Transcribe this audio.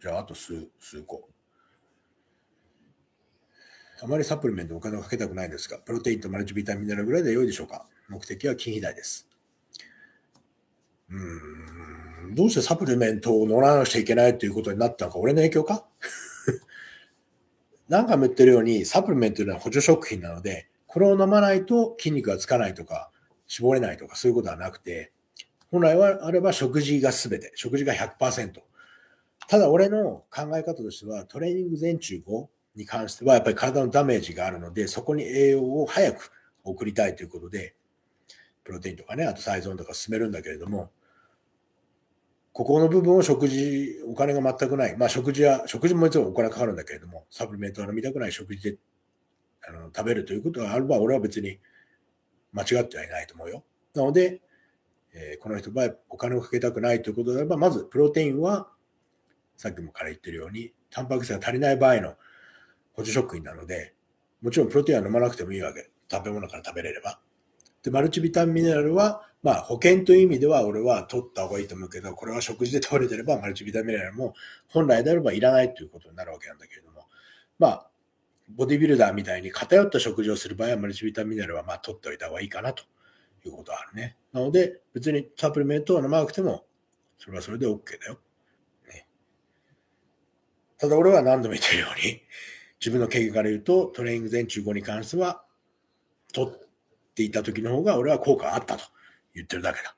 じゃあ、あと数、数個。あまりサプリメントお金をかけたくないですが、プロテインとマルチビタミネラルぐらいで良いでしょうか？目的は筋肥大です。うん、どうしてサプリメントを乗らなくちゃいけないということになったのか、俺の影響か？何回も言ってるように、サプリメントというのは補助食品なので、これを飲まないと筋肉がつかないとか、絞れないとか、そういうことはなくて、本来はあれば食事が全て、食事が100%。ただ俺の考え方としては、トレーニング前中後に関しては、やっぱり体のダメージがあるので、そこに栄養を早く送りたいということで、プロテインとかね、あとサイゾンとか進めるんだけれども、ここの部分を食事、お金が全くない。まあ食事は、食事ももちろんお金かかるんだけれども、サプリメントは飲みたくない食事であの食べるということがあれば、俺は別に間違ってはいないと思うよ。なので、えー、この人はお金をかけたくないということであれば、まずプロテインは、さっきもから言ってるように、タンパク質が足りない場合の補助食品なので、もちろんプロテインは飲まなくてもいいわけ。食べ物から食べれれば。で、マルチビタミンミネラルは、まあ保険という意味では俺は取った方がいいと思うけど、これは食事で取れてればマルチビタミンミネラルも本来であればいらないということになるわけなんだけれども、まあ、ボディビルダーみたいに偏った食事をする場合はマルチビタミネラルはまあ取っておいた方がいいかなということはあるね。なので、別にサプリメントを飲まなくても、それはそれで OK だよ。ただ俺は何度も言ってるように、自分の経験から言うと、トレーニング前中後に関しては、取っていた時の方が俺は効果あったと言ってるだけだ。